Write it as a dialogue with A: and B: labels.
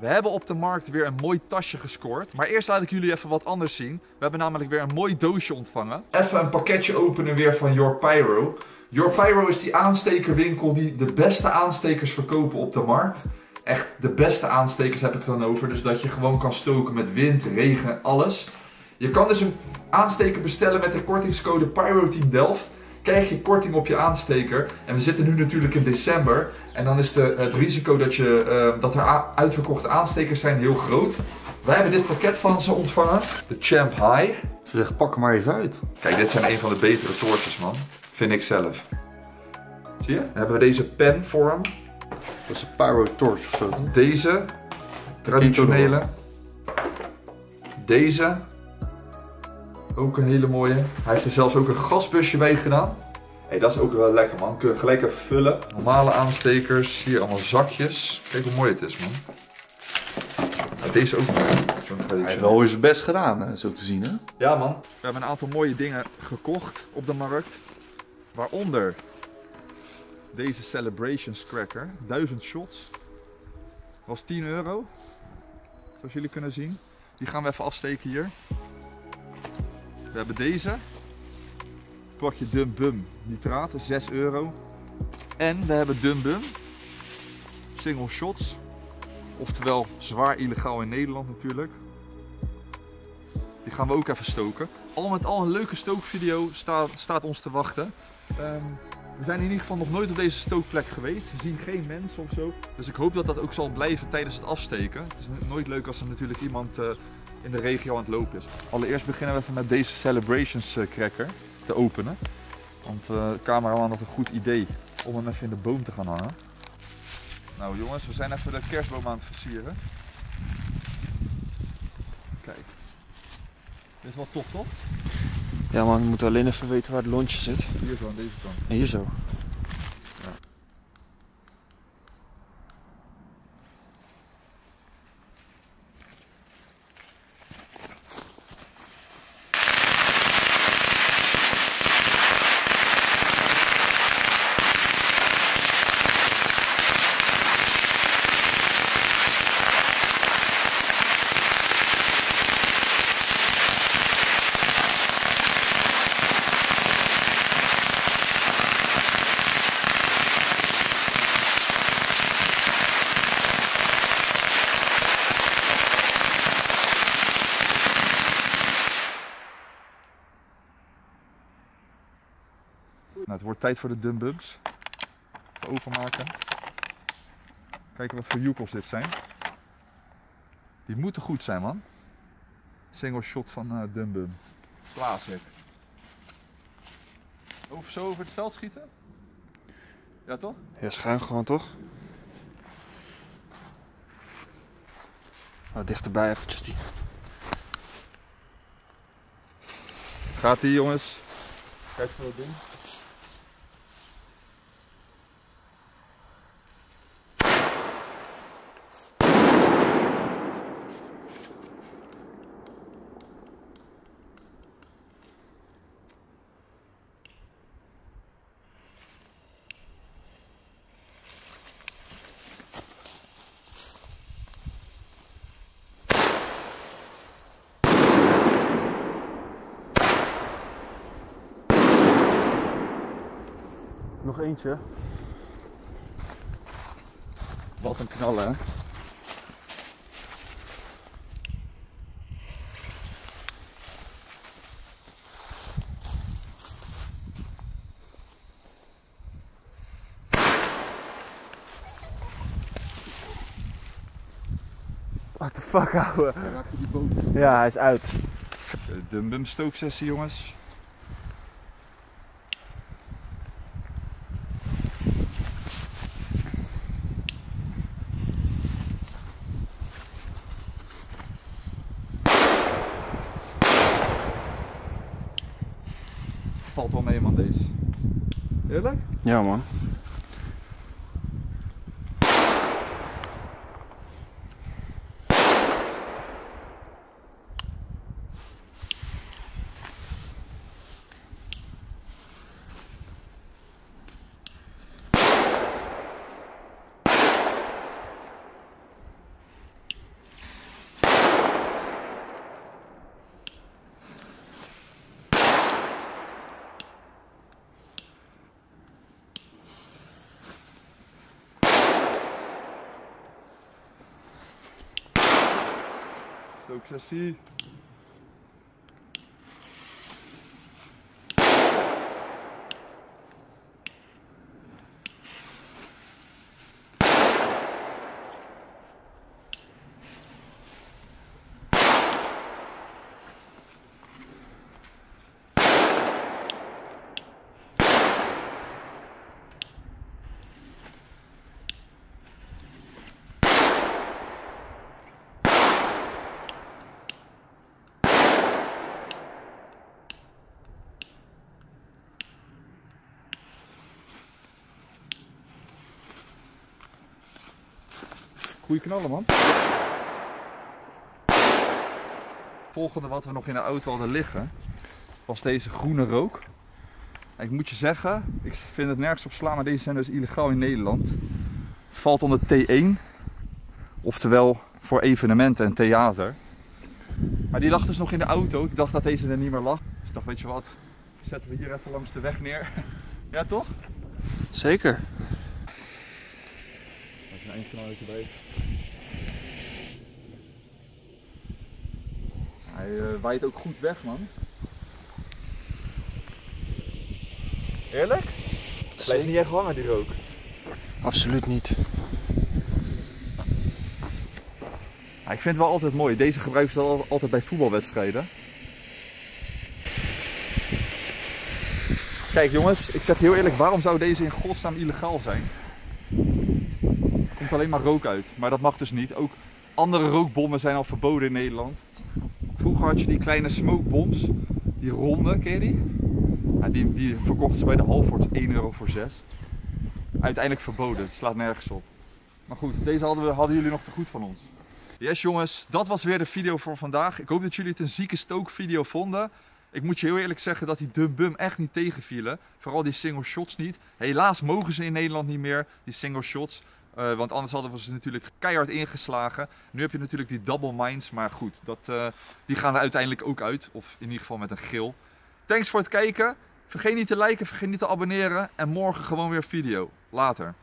A: We hebben op de markt weer een mooi tasje gescoord. Maar eerst laat ik jullie even wat anders zien. We hebben namelijk weer een mooi doosje ontvangen. Even een pakketje openen weer van Your Pyro. Your Pyro is die aanstekerwinkel die de beste aanstekers verkopen op de markt. Echt de beste aanstekers heb ik dan over. Dus dat je gewoon kan stoken met wind, regen, alles. Je kan dus een aansteker bestellen met de kortingscode PyroTeam Delft krijg je korting op je aansteker. En we zitten nu natuurlijk in december. En dan is de, het risico dat, je, uh, dat er uitverkochte aanstekers zijn heel groot. Wij hebben dit pakket van ze ontvangen. De Champ High.
B: Ze zeggen, pak hem maar even uit.
A: Kijk, dit zijn een van de betere torches, man. Vind ik zelf. Zie je? Dan hebben we deze pen voor hem.
B: Dat is een Pyro Torch of zo. Toch?
A: Deze. Traditionele. Deze. Ook een hele mooie. Hij heeft er zelfs ook een gasbusje bij gedaan. Hey, dat is ook wel lekker man. Kun je gelijk even vullen. Normale aanstekers. Hier allemaal zakjes. Kijk hoe mooi het is man. deze ook
B: Hij heeft wel weer zijn best gedaan, zo te zien hè?
A: Ja man. We hebben een aantal mooie dingen gekocht op de markt. Waaronder deze Celebrations Cracker. 1000 shots. Was 10 euro. Zoals jullie kunnen zien. Die gaan we even afsteken hier. We hebben deze. Plakje Dum Bum nitraten, 6 euro. En we hebben Dum Bum. Single shots. Oftewel zwaar illegaal in Nederland natuurlijk. Die gaan we ook even stoken. Al met al een leuke stookvideo staat, staat ons te wachten. Um, we zijn in ieder geval nog nooit op deze stookplek geweest. We zien geen mensen of zo. Dus ik hoop dat dat ook zal blijven tijdens het afsteken. Het is nooit leuk als er natuurlijk iemand uh, in de regio aan het lopen is. Allereerst beginnen we even met deze Celebrations eh, cracker te openen. Want uh, de cameraman had een goed idee om hem even in de boom te gaan hangen. Nou jongens, we zijn even de kerstboom aan het versieren. Kijk. Dit is wel tof toch?
B: Ja man, we moeten alleen even weten waar het lontje zit.
A: Hier zo, aan deze kant.
B: En hier zo.
A: Nou, het wordt tijd voor de dumbums. Even openmaken. Kijken wat voor joekels dit zijn. Die moeten goed zijn, man. Single shot van uh, Dumbum. Classic. Over, zo over het veld schieten? Ja, toch?
B: Ja, schuin gewoon, toch? Nou, dichterbij eventjes die.
A: Gaat die, jongens. Kijk voor het ding.
B: Nog eentje.
A: Wat een knallen, hè?
B: What the fuck, ouwe? Ja, hij is uit.
A: De Dumbum stooksessie, jongens. Valt wel mee man deze. Eerlijk?
B: Ja man.
A: Euh, classé. Goeie knallen man. Volgende wat we nog in de auto hadden liggen was deze groene rook. Ik moet je zeggen, ik vind het nergens op slaan, maar deze zijn dus illegaal in Nederland. Het valt onder T1, oftewel voor evenementen en theater. Maar die lag dus nog in de auto. Ik dacht dat deze er niet meer lag. Dus ik dacht, weet je wat, zetten we hier even langs de weg neer. ja toch?
B: Zeker.
A: Even een eindknalletje bij. Hij eh, waait ook goed weg, man. Eerlijk? Blijft niet echt hangen, die rook.
B: Absoluut niet.
A: Ja, ik vind het wel altijd mooi. Deze gebruiken ze al- altijd bij voetbalwedstrijden. Kijk jongens, ik zeg heel eerlijk, waarom zou deze in godsnaam illegaal zijn? Alleen maar rook uit, maar dat mag dus niet. Ook andere rookbommen zijn al verboden in Nederland. Vroeger had je die kleine smokebombs, die ronde, ken je die? Ja, die, die verkochten ze bij de Halfords 1 euro voor 6. Uiteindelijk verboden, het slaat nergens op. Maar goed, deze hadden, we, hadden jullie nog te goed van ons. Yes jongens, dat was weer de video voor vandaag. Ik hoop dat jullie het een zieke stook video vonden. Ik moet je heel eerlijk zeggen dat die Dum Bum echt niet tegenvielen. Vooral die single shots niet. Helaas mogen ze in Nederland niet meer, die single shots. Eh, want anders hadden we ze natuurlijk keihard ingeslagen. Nu heb je natuurlijk die double mines, maar goed, dat, eh, die gaan er uiteindelijk ook uit. Of in ieder geval met een geel. Thanks voor het kijken. Vergeet niet te liken, vergeet niet te abonneren. En morgen gewoon weer video. Later.